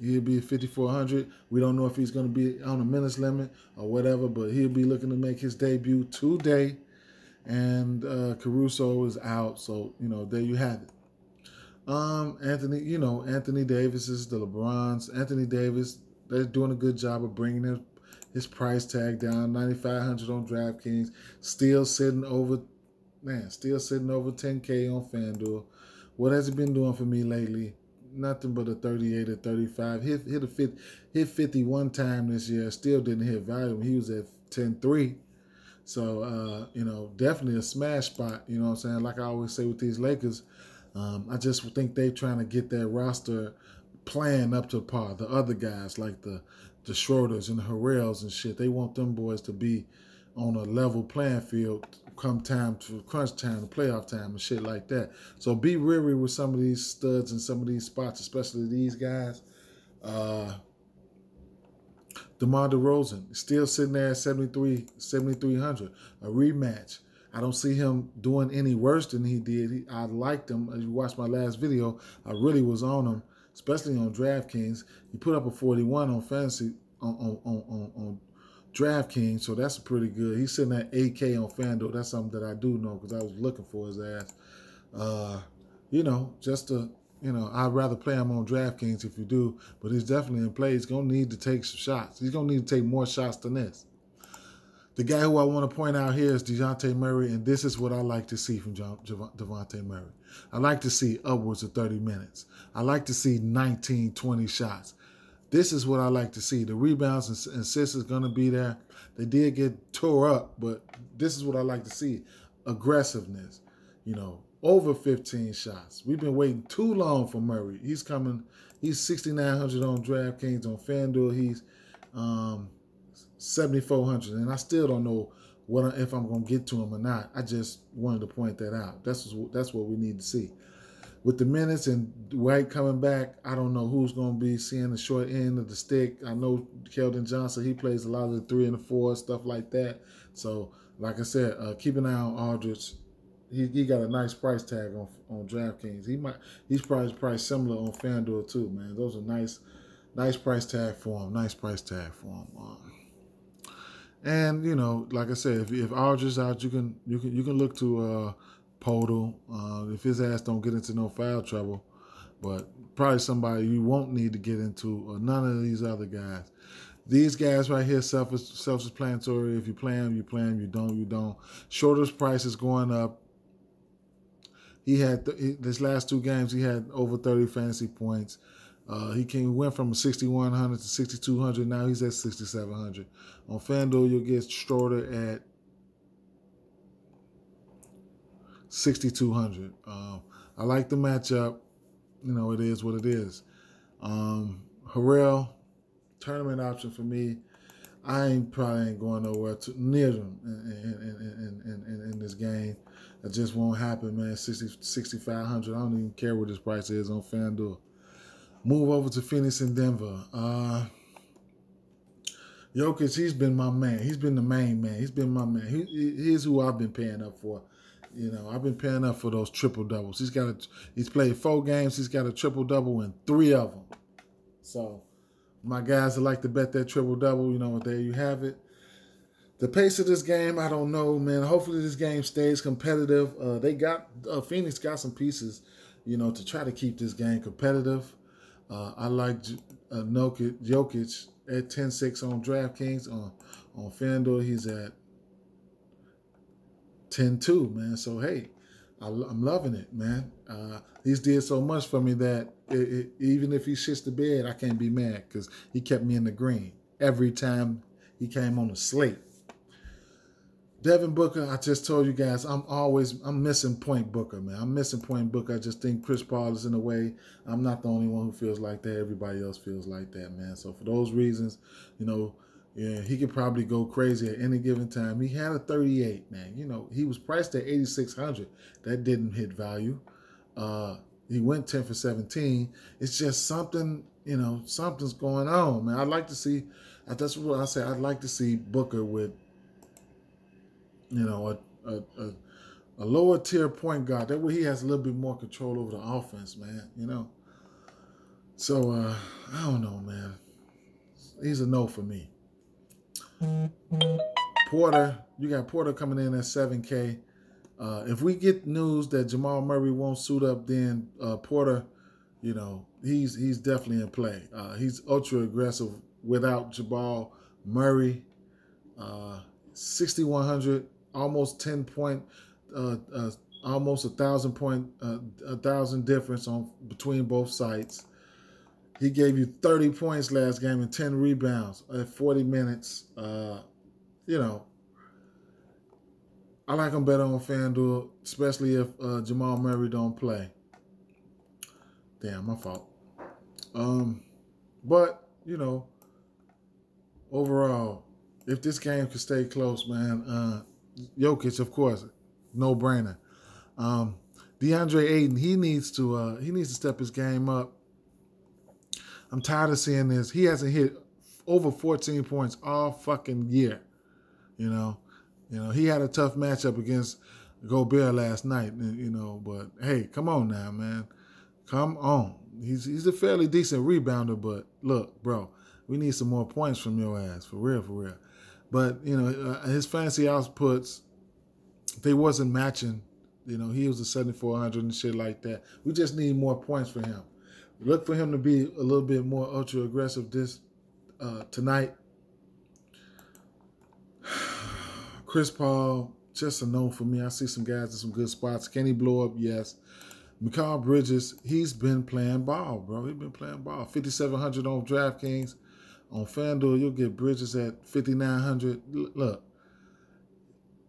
He'll be 5,400. We don't know if he's going to be on a minutes limit or whatever, but he'll be looking to make his debut today. And uh, Caruso is out. So, you know, there you have it. Um, Anthony, you know, Anthony Davis is the LeBrons. Anthony Davis, they're doing a good job of bringing his, his price tag down. 9,500 on DraftKings. Still sitting over, man, still sitting over 10K on FanDuel. What has he been doing for me lately? nothing but a 38 or 35. Hit hit a fit hit 51 time this year. Still didn't hit volume. He was at 10-3. So uh, you know, definitely a smash spot. You know what I'm saying? Like I always say with these Lakers, um, I just think they're trying to get their roster playing up to par. The other guys like the the Schroeders and the Harrells and shit, they want them boys to be on a level playing field come time to crunch time, playoff time, and shit like that. So be weary with some of these studs and some of these spots, especially these guys. Uh, DeMar DeRozan still sitting there at 73, 7,300, a rematch. I don't see him doing any worse than he did. He, I liked him. As you watched my last video, I really was on him, especially on DraftKings. He put up a 41 on fantasy on on on, on DraftKings, so that's pretty good. He's sitting at 8K on FanDuel. That's something that I do know because I was looking for his ass. Uh, you know, just to, you know, I'd rather play him on DraftKings if you do, but he's definitely in play. He's going to need to take some shots. He's going to need to take more shots than this. The guy who I want to point out here is Dejounte Murray, and this is what I like to see from John, Murray. I like to see upwards of 30 minutes. I like to see 19, 20 shots. This is what I like to see. The rebounds and assists is going to be there. They did get tore up, but this is what I like to see. Aggressiveness, you know, over 15 shots. We've been waiting too long for Murray. He's coming. He's 6,900 on DraftKings on FanDuel. He's um, 7,400, and I still don't know what if I'm going to get to him or not. I just wanted to point that out. That's that's what we need to see. with the minutes and White coming back, I don't know who's going to be seeing the short end of the stick. I know Keldon Johnson, he plays a lot of the three and the four, stuff like that. So, like I said, uh, keep an eye on Aldridge. He, he got a nice price tag on on DraftKings. He might he's probably priced similar on FanDuel too, man. Those are nice, nice price tag for him. Nice price tag for him. Um, and you know, like I said, if if Aldridge's out, you can you can you can look to uh, Poeltl, uh, if his ass don't get into no foul trouble. But probably somebody you won't need to get into, or none of these other guys. These guys right here, self self-explanatory. If you play them, you play them. You don't, you don't. Schroeder's price is going up. He had th this last two games. He had over 30 fantasy points. Uh, he came went from 6100 to 6200. Now he's at 6700. On FanDuel, you'll get Schroeder at 6,200. Um, I like the matchup. You know, it is what it is. Um, Harrell, tournament option for me. I ain't probably ain't going nowhere to, near them in, in, in, in, in this game. It just won't happen, man. 60, 6,500. I don't even care what this price is on FanDuel. Move over to Phoenix and Denver. Uh, Jokic, he's been my man. He's been the main man. He's been my man. He, he's who I've been paying up for. You know, I've been paying up for those triple doubles. He's got a, he's played four games. He's got a triple double in three of them. So, my guys that like to bet that triple double, you know, there you have it. The pace of this game, I don't know, man. Hopefully, this game stays competitive. Uh, they got uh, Phoenix got some pieces, you know, to try to keep this game competitive. Uh, I like uh, Jokic, Jokic at 10-6 on DraftKings. On on FanDuel, he's at 10-2, man. So, hey, I, am loving it, man. Uh, he's did so much for me that it, it, even if he shits the bed, I can't be mad because he kept me in the green every time he came on the slate. Devin Booker, I just told you guys, I'm always I'm missing Point Booker, man. I'm missing Point Booker. I just think Chris Paul is in the way. I'm not the only one who feels like that. Everybody else feels like that, man. So for those reasons, you know, yeah, he could probably go crazy at any given time. He had a 38, man. You know, he was priced at 8,600. That didn't hit value. Uh, he went 10 for 17. It's just something, you know, something's going on, man. I'd like to see, that's what I say, I'd like to see Booker with, you know, a, a, a, a lower tier point guard. That way he has a little bit more control over the offense, man, you know. So, uh, I don't know, man. He's a no for me. Porter, you got Porter coming in at 7K. Uh, if we get news that Jamal Murray won't suit up, then uh, Porter, you know, he's he's definitely in play. Uh, he's ultra aggressive without Jamal Murray. Uh, 6,100, almost 10 point, uh, uh, almost a thousand point, a thousand difference on between both sites. He gave you 30 points last game and 10 rebounds at 40 minutes. Uh, you know, I like him better on FanDuel, especially if uh, Jamal Murray don't play. Damn, my fault. Um, but, you know, overall, if this game could stay close, man, uh, Jokic, of course, no brainer. Um, DeAndre Ayton, he needs to uh, he needs to step his game up. I'm tired of seeing this. He hasn't hit over 14 points all fucking year. You know, you know he had a tough matchup against Gobert last night. You know, but hey, come on now, man, come on. He's he's a fairly decent rebounder, but look, bro, we need some more points from your ass for real, for real. But you know, uh, his fancy outputs they wasn't matching. You know, he was a 7400 and shit like that. We just need more points for him. Look for him to be a little bit more ultra aggressive this uh, tonight. Chris Paul, just a no for me. I see some guys in some good spots. Can he blow up? Yes. Mikal Bridges, he's been playing ball, bro. He's been playing ball. 5,700 on DraftKings. On FanDuel, you'll get Bridges at 5,900. Look,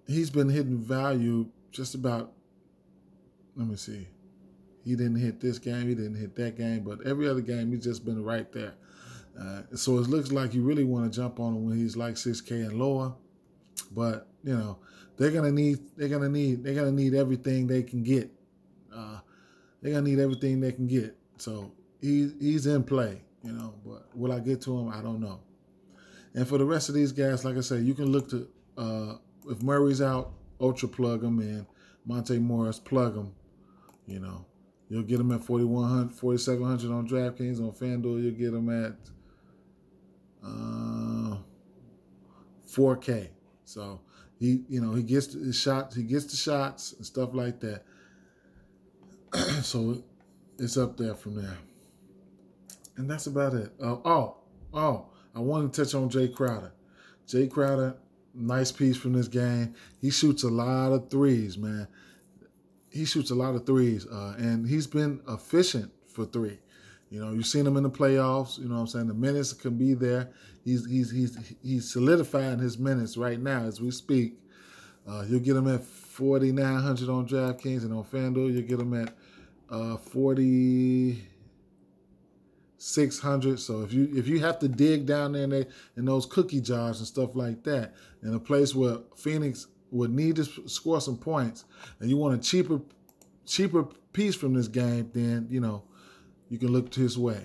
he's been hitting value just about, let me see. He didn't hit this game. He didn't hit that game. But every other game, he's just been right there. Uh, so it looks like you really want to jump on him when he's like 6K and lower. But you know they're gonna need they're gonna need they're gonna need everything they can get. Uh, they're gonna need everything they can get. So he he's in play, you know. But will I get to him? I don't know. And for the rest of these guys, like I said, you can look to uh, if Murray's out, ultra plug him in. Monte Morris, plug him. You know, you'll get him at 4100 4700 on DraftKings. On FanDuel, you'll get him at uh, 4K. So he, you know, he gets his shots, he gets the shots and stuff like that. so it's up there from there. And that's about it. Uh, oh, oh, I want to touch on Jay Crowder. Jay Crowder, nice piece from this game. He shoots a lot of threes, man. He shoots a lot of threes, uh, and he's been efficient for three. You know, you've seen him in the playoffs. You know what I'm saying? The minutes can be there. He's he's he's he's solidifying his minutes right now as we speak. Uh, you'll get him at 4,900 on DraftKings, and on FanDuel, you'll get him at uh, 40. 600 so if you if you have to dig down there in, they, in those cookie jars and stuff like that in a place where phoenix would need to score some points and you want a cheaper cheaper piece from this game then you know you can look his way.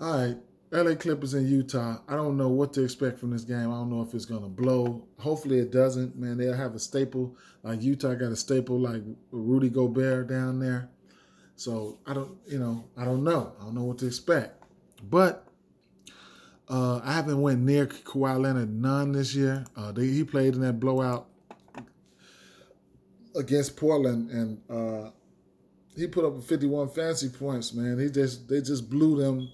All right la clippers in utah. I don't know what to expect from this game. I don't know if it's to blow. Hopefully it doesn't man. They'll have a staple like utah got a staple like rudy gobert down there so I don't, you know, I don't know. I don't know what to expect. But uh, I haven't went near Kawhi Leonard none this year. Uh, they, he played in that blowout against Portland, and uh, he put up a 51 fancy points. Man, he just they just blew them.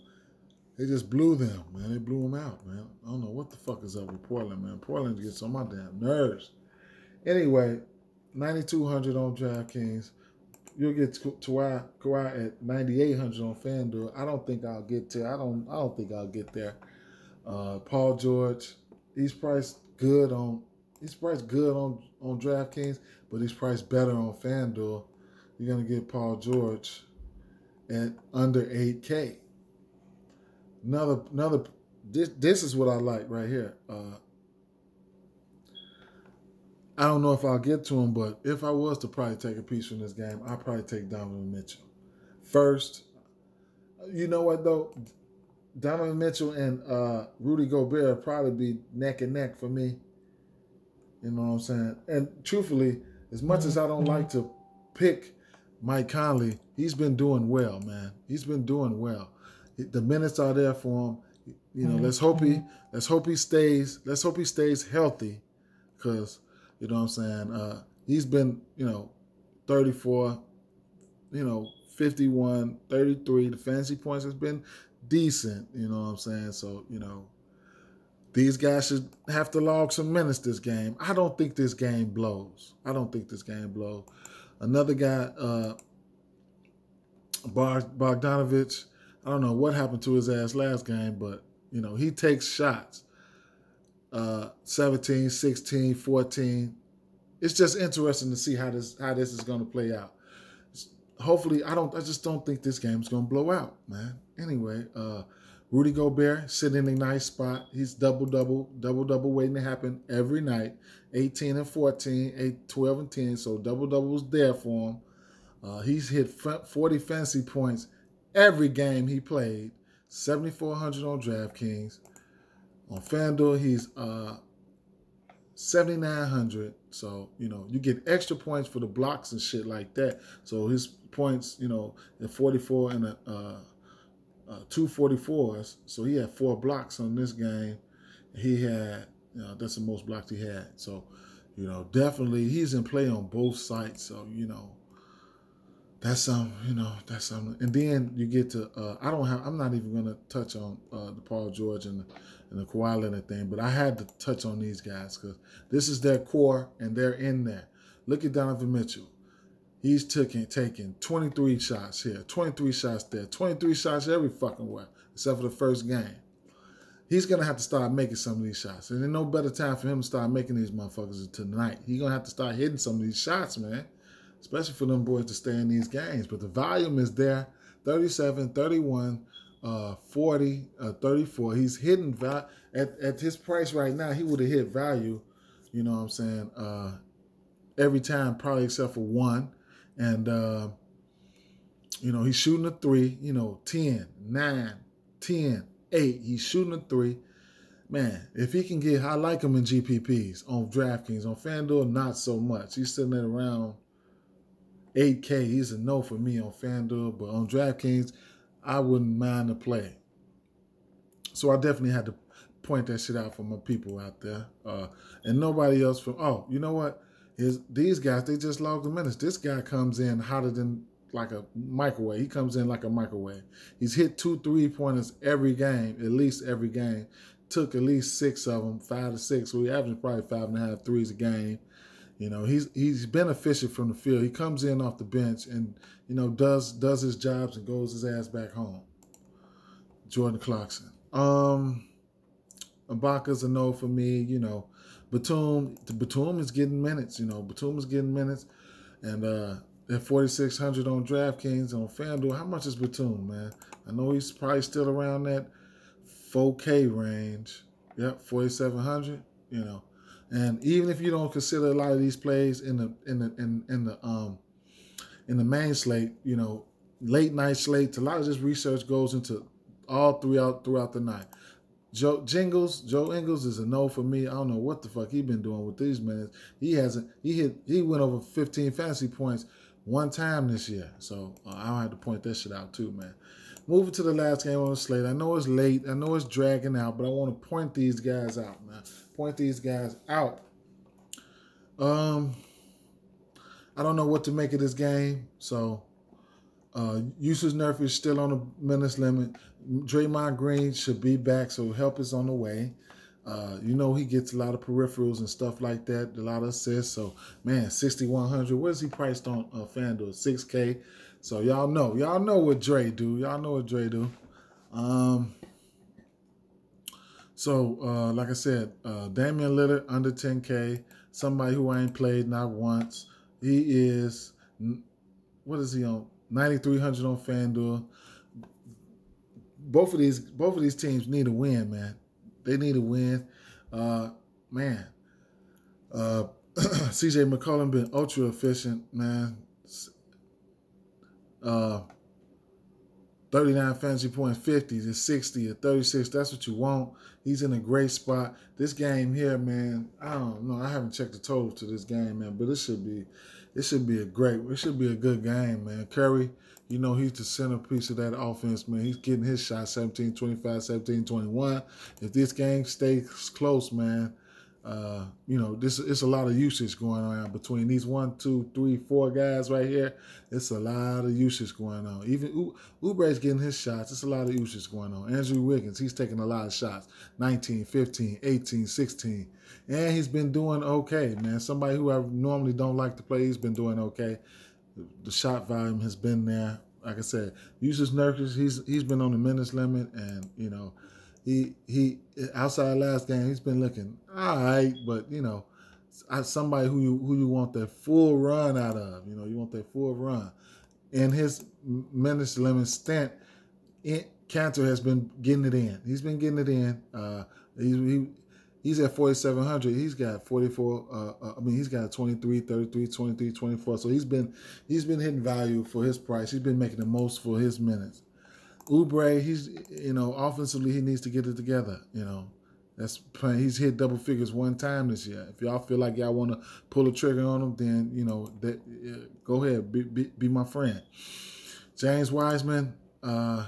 They just blew them, man. They blew them out, man. I don't know what the fuck is up with Portland, man. Portland gets on my damn nerves. Anyway, 9,200 on DraftKings you'll get Kawhi, Kawhi at 9,800 on FanDuel. I don't think I'll get to. I don't. I don't think I'll get there. Uh, Paul George, he's priced good on. He's priced good on on DraftKings, but he's priced better on FanDuel. You're gonna get Paul George at under 8K. Another another. This this is what I like right here. Uh, I don't know if I'll get to him, but if I was to probably take a piece from this game, I'd probably take Donovan Mitchell. First, you know what though? Donovan Mitchell and uh, Rudy Gobert probably be neck and neck for me. You know what I'm saying? And truthfully, as much as I don't like to pick Mike Conley, he's been doing well, man. He's been doing well. The minutes are there for him. You know, let's hope he let's hope he stays let's hope he stays healthy, because you know what I'm saying? Uh, he's been, you know, 34, you know, 51, 33. The fantasy points has been decent, you know what I'm saying? So, you know, these guys should have to log some minutes this game. I don't think this game blows. I don't think this game blows. Another guy, uh, Bogdanovich, I don't know what happened to his ass last game, but, you know, he takes shots uh, 17, 16, 14. It's just interesting to see how this how this is going to play out. Hopefully, I don't. I just don't think this game's going to blow out, man. Anyway, uh, Rudy Gobert sitting in a nice spot. He's double double double double waiting to happen every night. 18 and 14, 8, 12 and 10. So double doubles there for him. Uh, he's hit 40 fantasy points every game he played. 7,400 on DraftKings. On FanDuel, he's uh, 7,900. So, you know, you get extra points for the blocks and shit like that. So his points, you know, at 44 and a, uh, uh, two 44s. So he had four blocks on this game. He had, you know, that's the most blocks he had. So, you know, definitely he's in play on both sides. So, you know, that's some, you know, that's some. And then you get to, uh, I don't have, I'm not even going to touch on uh, the Paul George and the, and the Kawhi Leonard thing, but I had to touch on these guys because this is their core and they're in there. Look at Donovan Mitchell. He's taking taking 23 shots here, 23 shots there, 23 shots every fucking way, except for the first game. He's gonna have to start making some of these shots, and there's no better time for him to start making these motherfuckers tonight. He's gonna have to start hitting some of these shots, man, especially for them boys to stay in these games. But the volume is there, 37, 31, uh, 40, uh, 34. He's hitting value at, at his price right now. He would have hit value, you know what I'm saying, uh, every time, probably except for one. And uh, You know, he's shooting a three, you know, 10, 9, 10, 8. He's shooting a three. Man, if he can get, I like him in GPPs on DraftKings. On FanDuel, not so much. He's sitting at around 8K. He's a no for me on FanDuel, but on DraftKings, I wouldn't mind the play. So I definitely had to point that shit out for my people out there. Uh, and nobody else from, oh, you know what? Is these guys, they just logged the minutes. This guy comes in hotter than like a microwave. He comes in like a microwave. He's hit two three pointers every game, at least every game. Took at least six of them, five to six. So he averages probably five and a half threes a game. You know, he's he's beneficial from the field. He comes in off the bench and you know does does his jobs and goes his ass back home. Jordan Clarkson. Um, Ibaka's a no for me. You know, Batum. Batum is getting minutes. You know, Batum is getting minutes, and uh, at 4,600 on DraftKings on FanDuel. How much is Batum, man? I know he's probably still around that 4K range. Yep, 4,700. You know, and even if you don't consider a lot of these plays in the in the in, in the um in the main slate, you know, late night slate, a lot of this research goes into all throughout throughout the night. Joe Jingles, Joe Ingles is a no for me. I don't know what the fuck he been doing with these minutes. He hasn't. He hit. He went over 15 fantasy points one time this year. So uh, I'll have to point that shit out too, man. Moving to the last game on the slate. I know it's late. I know it's dragging out, but I want to point these guys out, man. Point these guys out. Um, I don't know what to make of this game. So, uh, Jusuf Nurkic is still on the minutes limit. Draymond Green should be back, so help is on the way. Uh, you know he gets a lot of peripherals and stuff like that, a lot of assists. So man, sixty one hundred. What is he priced on uh, FanDuel? Six K. So y'all know, y'all know what Dre do. Y'all know what Dre do. Um. So uh, like I said, uh, Damian Lillard under ten K. Somebody who I ain't played not once. He is. What is he on? Ninety three hundred on FanDuel. Both of these, both of these teams need a win, man. They need a win. Uh, man, uh, CJ McCollum been ultra efficient, man. Uh, 39 fantasy points, 50 to 60 or 36. That's what you want. He's in a great spot. This game here, man, I don't know. I haven't checked the total to this game, man, but it should be it should be a great, it should be a good game, man. Curry, you know, he's the centerpiece of that offense, man. He's getting his shot 17 25, 17 21. If this game stays close, man, uh, you know, this it's a lot of usage going on between these one, two, three, four guys right here. It's a lot of usage going on. Even Oubre's getting his shots. It's a lot of usage going on. Andrew Wiggins, he's taking a lot of shots. 19, 15, 18, 16. And he's been doing okay, man. Somebody who I normally don't like to play, he's been doing okay the shot volume has been there. Like I said, Jusuf Nurkic, he's he's been on the minutes limit, and you know, he he outside last game, he's been looking all right, but you know, somebody who you who you want that full run out of. You know, you want that full run. And his minutes limit stint, Kanter has been getting it in. He's been getting it in. Uh, he, he He's at 4,700. He's got 44. Uh, uh, I mean, he's got 23, 33, 23, 24. So he's been he's been hitting value for his price. He's been making the most for his minutes. Oubre, he's you know offensively he needs to get it together. You know, that's playing. He's hit double figures one time this year. If y'all feel like y'all want to pull a trigger on him, then you know that uh, go ahead, be, be, be my friend. James Wiseman, uh,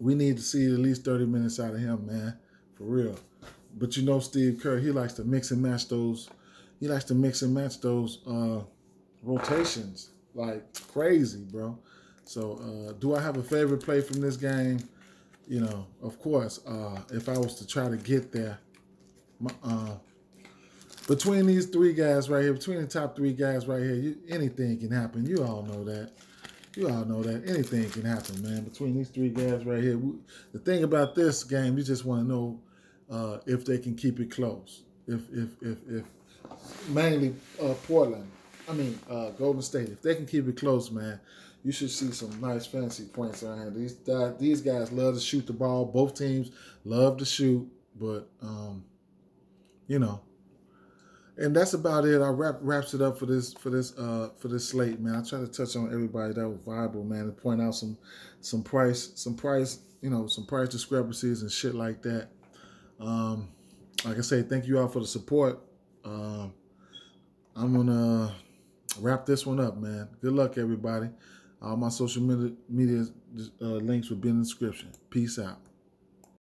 we need to see at least 30 minutes out of him, man for real. But you know, Steve Kerr, he likes to mix and match those. He likes to mix and match those uh, rotations like crazy, bro. So, uh, do I have a favorite play from this game? You know, of course, uh, if I was to try to get there, uh, between these three guys right here, between the top three guys right here, you, anything can happen. You all know that. You all know that anything can happen, man. Between these three guys right here, we, the thing about this game, you just want to know uh, if they can keep it close. If if if if mainly uh, Portland, I mean uh, Golden State, if they can keep it close, man, you should see some nice fancy points around here. These these guys love to shoot the ball. Both teams love to shoot, but um, you know, and that's about it. I wrap wraps it up for this for this uh for this slate, man. I try to touch on everybody that was viable, man, and point out some some price some price you know some price discrepancies and shit like that. Um, like I say, thank you all for the support. Um, I'm gonna wrap this one up, man. Good luck, everybody. All my social media, media uh, links will be in the description. Peace out.